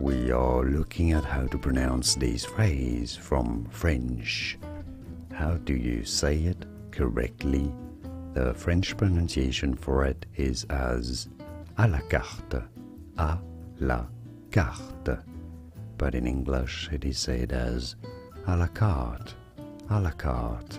we are looking at how to pronounce this phrase from French. How do you say it correctly? The French pronunciation for it is as à la carte, à la carte. But in English it is said as à la carte, à la carte.